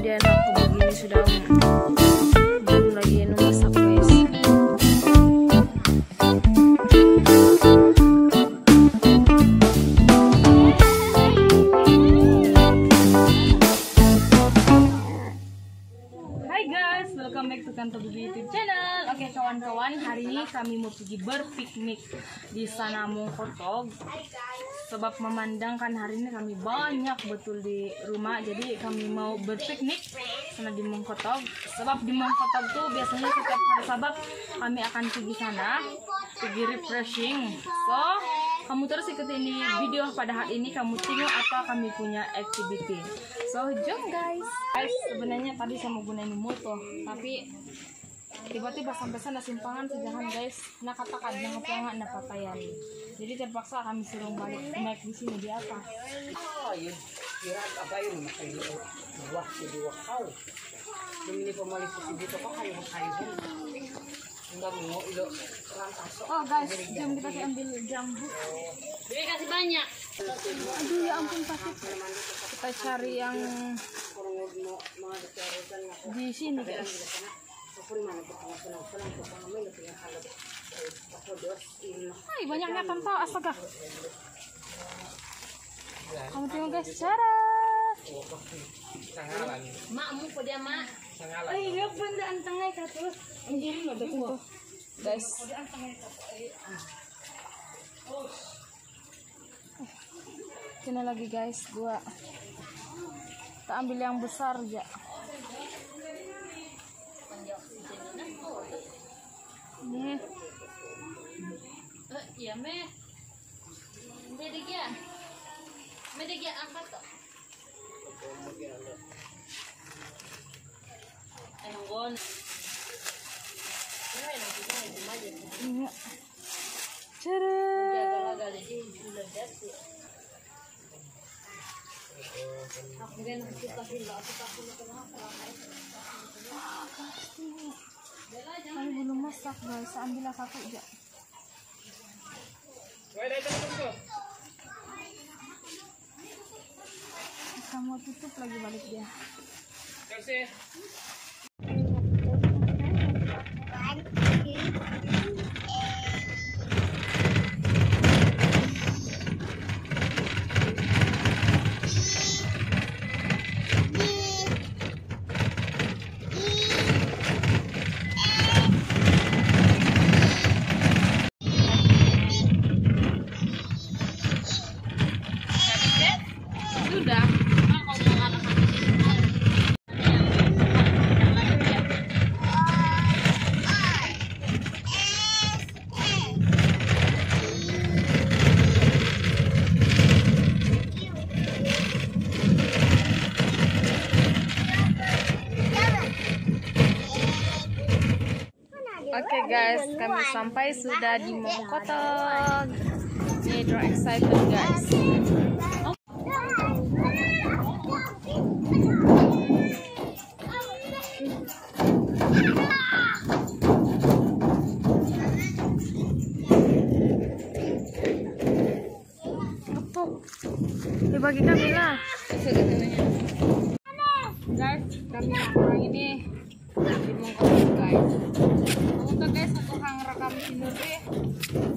dia aku begini sudah kami mau pergi berpiknik di sana Mongkotog. Sebab memandangkan hari ini kami banyak betul di rumah, jadi kami mau berpiknik sana di Mongkotog. Sebab di Mongkotog tuh biasanya setiap hari Sabab kami akan pergi sana, pergi refreshing. So, kamu terus ikutin di video pada hari ini kamu tengok apa kami punya activity. So, jom guys. Guys, sebenarnya tadi saya mau gunain motor, tapi tiba-tiba sampai sana simpangan sejahan guys. Nak katakan nak apa nak pakaian. Jadi terpaksa kami suruh balik naik di sini di apa? Oh, yun. Kira apa yun? Makayo. Dua, dua kau. Lumini pa malis sa dito pa kayo kayo. Enggak mau ilo rantaso. Oh guys, jom kita sih ambil jambu. Beli kasih banyak. Aduh ya ampun sakit. Kita cari yang mo di sini guys. Hai, banyaknya tanpa astaga. Kamu tengok guys, cara. sangalan. Mak mo po dia mak. Ay, lihat benda antangay ka terus. Gini lo dito. Guys. Sini lagi guys, dua. Kita ambil yang besar aja. Ini Eh, iya me. Medik ya. Medik ya angkat to. Ayong gon. ini. Cara. Din nakita sila. Ako pa sila ko na Kami belum masak guys, ambil satu aja. Mau tutup lagi balik dia. Kasi Oke guys, kami sampai sudah di Mongkotog. Ini draw excited guys.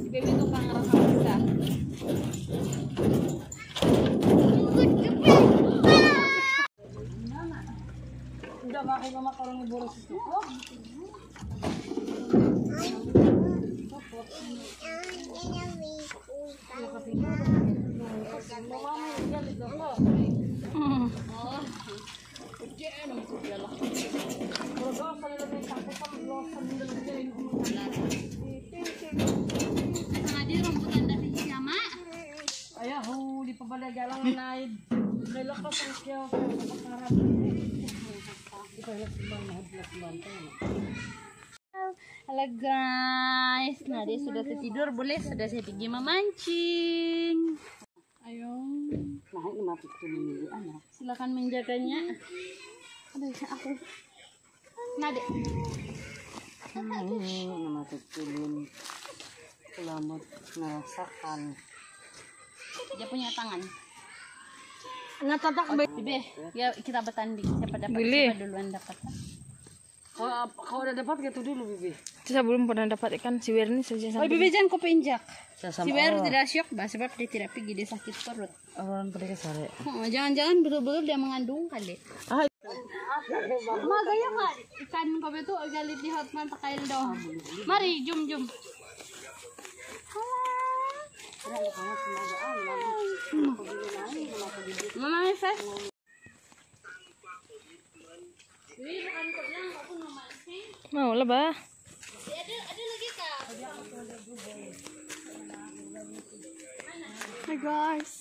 Baby tuh kang rekam bisa. Udah pakai mama kalau ngeborong itu. Oh. Hmm. Di pa pala galang na may lakas ang siya. Halo guys, nah dia sudah tertidur, boleh sudah saya pergi memancing. Ayo, nahay na matutunan ni anak. silakan menjaganya. Aduh, aku. Nade. Hmm, na matutunan. Kulamot na sakan. Dia punya tangan. Natatak ba? Bibi, ya kita bertanding siapa dapat Boleh. siapa duluan dapat. Kalau kalau udah dapat gitu dulu bibi. Saya belum pernah dapat ikan si Werni saja Oh. Bibi jangan kau pinjak. Si Wer tidak syok bah sebab dia tidak pergi dia sakit perut. orang pada kesare. Oh, jangan-jangan betul-betul dia mengandung kali. Ah, Magaya ka ikan pa beto galit di hot man takail daw. Mari, jum jum. Mau lah. Ada ada lagi ka? Hi guys.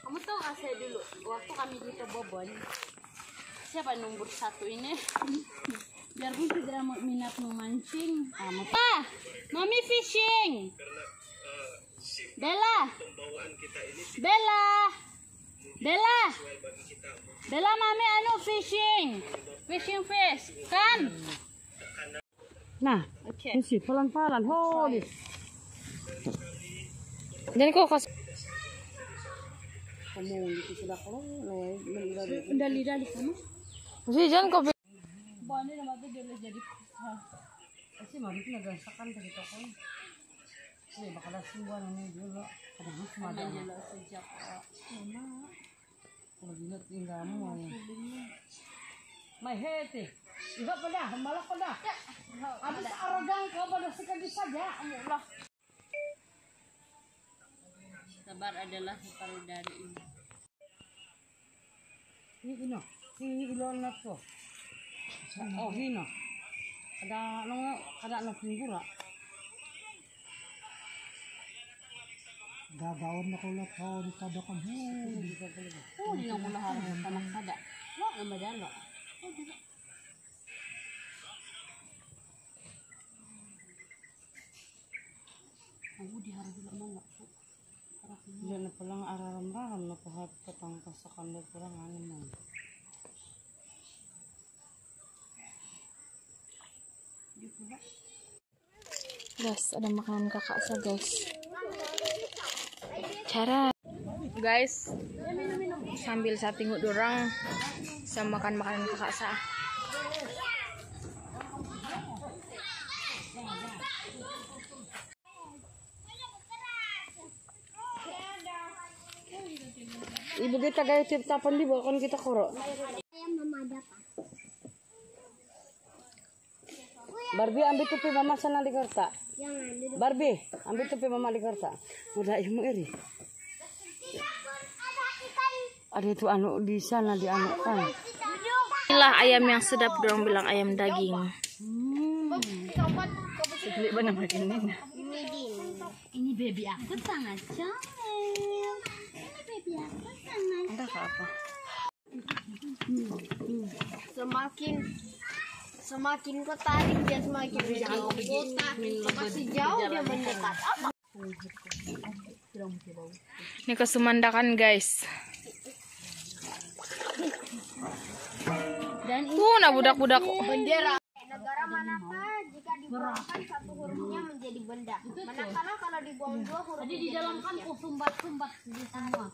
Kamu tahu nggak saya dulu waktu kami di Bobon siapa nomor satu ini? Biarpun tidak mau minat memancing. Ah, mami fishing. Bella. Bella. Bella. Bella mami anu fishing. Fishing fish. Kan? Nah, Oke. ini sih pelan-pelan. Holy. Jangan kau kasih. Kamu itu sudah kalau Dali-dali kamu. Si jangan kau. Bani nama tuh dia jadi Kasi mari itu nagasakan tadi to kon. Kasi baka na suwa na ni dulu. Kada mas mada. Manjala sejak uh, Kalau dilihat tinggal mo ay. May hete. Iba pala, malak pala. Abis aragang ka ba na sekali saja. Allah. sabar adalah separuh dari ini. Ini ino. Si ilon na to. Oh, hino. Kada ano, kada na pinggura. Gagawin na ko lang ko di kada ka mo. Di ka talaga. Oh, di nang kula harap tamak kada. Wa na madalo. Aku di harap dulu mana. Yan na palang araram-raram na pahat katangkas sa kanila kurang ano mo. Guys, ada makanan kakak saya guys. Cara guys sambil saya tengok dorang saya makan makanan kakak saya. Ibu kita gaya tip tapan di balkon kita koro. Barbie ambil tupi mama sana di kerta. Barbie ambil tupi mama di kerta. Udah ilmu iri. Ada itu anu di sana di anu kan. Inilah ayam yang sedap dorang bilang ayam daging. Beli mana makin ini? Ini baby aku sangat comel. Ini baby aku sangat Entah apa. semakin semakin kau tarik dia semakin menjauh kota masih jauh dia mendekat. Apa? Ini kesumandakan guys. Dan ini Tuh, nah budak-budak. bendera. Negara manakah jika dibuangkan satu hurufnya menjadi benda? Manakala kalau dibuang dua huruf tadi di dalam kan sumbat-sumbat di semua.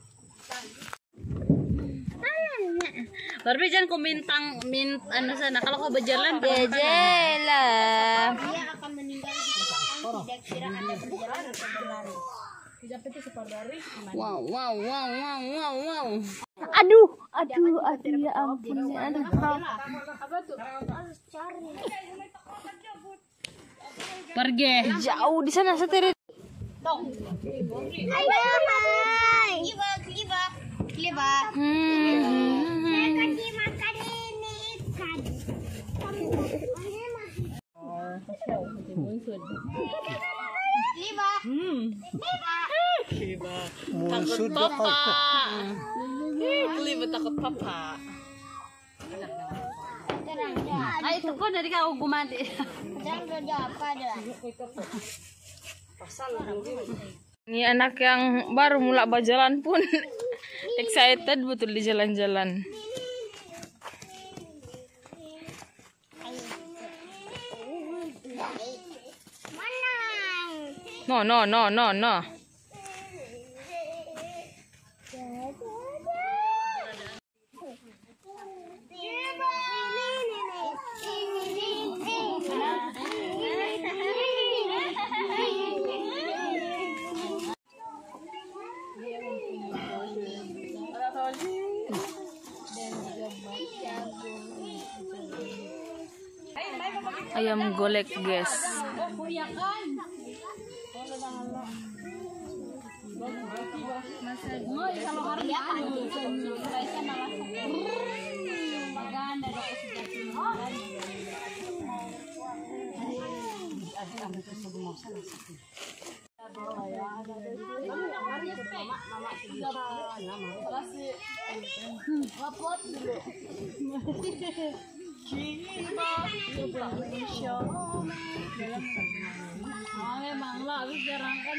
Barbie jangan kau mintang mint anu sana kalau kau berjalan Jela. dia akan meninggal tidak kira anda berjalan atau berlari Wow, wow, wow, wow, wow, wow. Aduh, aduh, aduh ya ampun ya aduh. Pergi. Jauh di sana setir. ayo hai liba liba liba Hmm. Ini Takut papa. Takut papa. dari Ini anak yang baru mulai berjalan pun excited betul di jalan-jalan. No, no, no, no, no. Moi kalau harus ya kan, anu, kan? surprise malah Maganda daw kasi dati. Oh. Ay, mama, mama mo sa sakit. Wapot dulu. Kini ba? Indonesia. Oh, memang lah, jarang kan.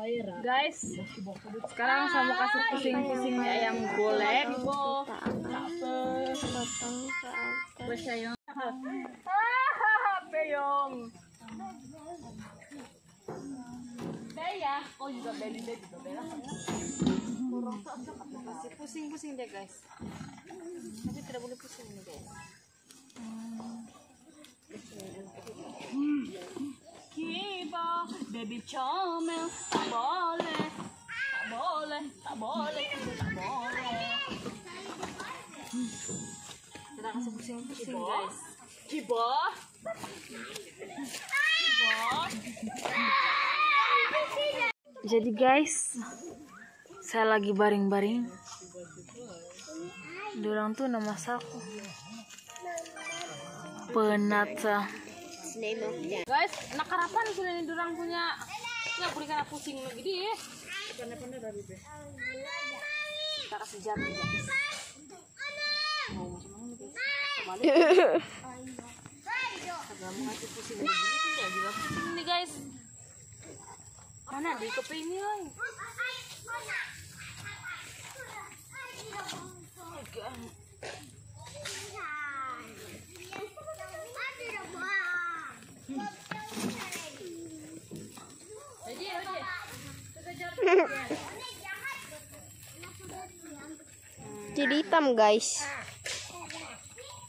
Guys, sekarang saya mau kasih pusing-pusingnya ayam golek. Peyong. Beya, oh juga baby juga bela. Pusing-pusing deh guys. Tapi tidak boleh pusing nih guys. Baby comel, tak boleh, tak boleh, tak boleh, tak boleh. Kita kasih pusing-pusing guys. Kiba, Jadi guys, saya lagi baring-baring. Dorang tuh nama saku. Penat sah. Guys, nakarapan sudah ini dorang punya. Ya, boleh kena pusing lagi dia. Kita kasih guys. Mau macam mana guys? Kembali. Agak mau kasih pusing lagi ini kan dia juga pusing nih guys. Mana di kopi ini oi? Jadi hitam guys.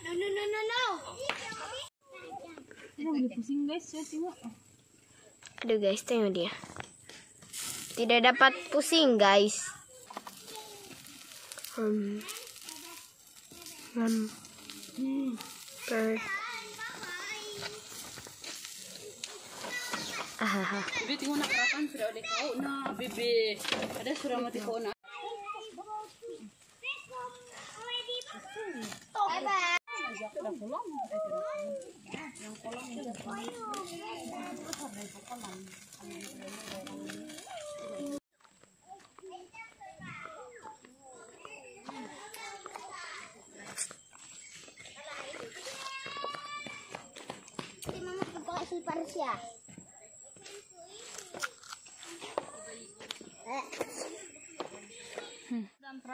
No no no no no. Ini lagi pusing guys, ya tengok. Aduh guys, tengok dia. Tidak dapat pusing guys. Hmm. Hmm. Bird. Ahaha. Bibi tengok nak kerapan sudah ada kau na. Bibi ada sudah mati kau na. Dan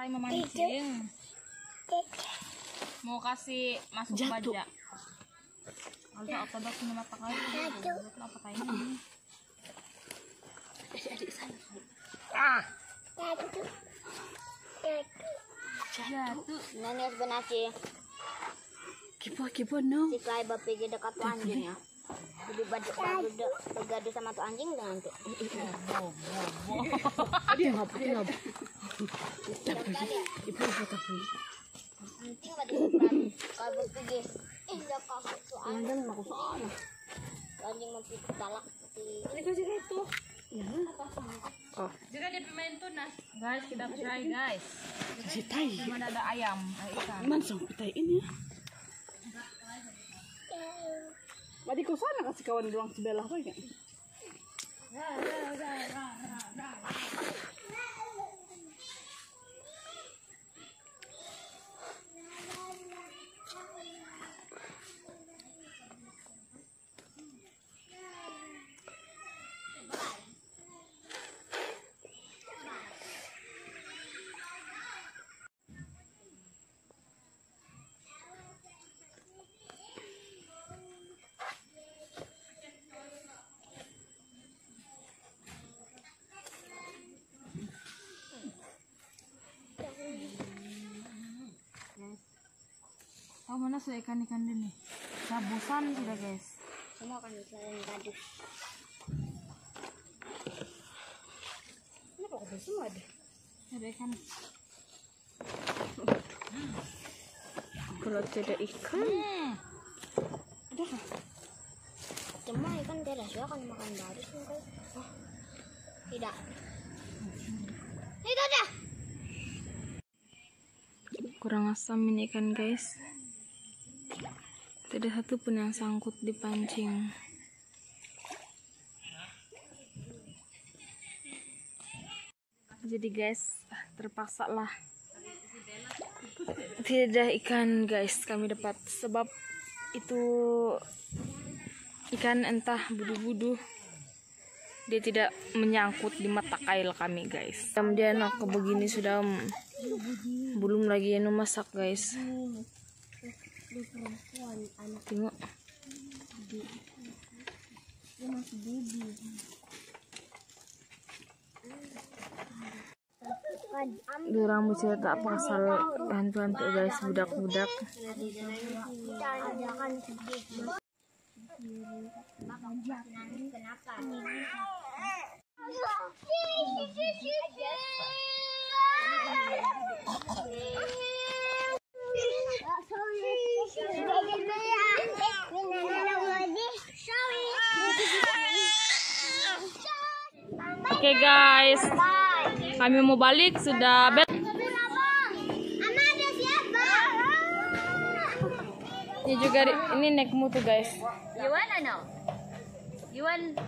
try memancing. Mau kasih masuk baja. Kalau apa dah punya mata kali. Kenapa kayak ini? Jatuh. Nenek sebenarnya Kipa kipa no. si Kai bapak dekat anjing ya. Jadi baju bergaduh sama tuh anjing dengan tuh. Dia ngap dia ngap. Ibu ibu tapi. Anjing baju bapak pergi. Eh, dekat tuh anjing. Anjing aku sana. Anjing mau pergi talak. Juga dia pemain tunas. Guys, kita try guys. Mana ada ayam, ay ikan. Man sang pitay ini. Madi ko sana kasi kawan doang sebelah ko. Oh, mana sudah ikan-ikan ini? Saya bosan sudah guys. Semua kan selain gaduh. Kenapa kok semua ada? Ada ikan. Kalau tidak ikan, Hmm. Cuma ikan tidak suka kan makan baris kan. Oh, tidak. Itu. Kurang asam ini ikan guys. Tidak satu pun yang sangkut di pancing. Jadi guys, terpaksa lah. Tidak ada ikan guys kami dapat sebab itu ikan entah budu-budu dia tidak menyangkut di mata kail kami guys. Kemudian aku begini sudah mm, belum lagi yang masak guys. Di perempuan anak Tengok. dia masih baby. Kan Dorang bercerita tak pasal hantu-hantu guys budak-budak. ada kan sedih. Kenapa? Oke guys, kami mau balik sudah bed. Ini juga ini naik mutu guys. You wanna know? You want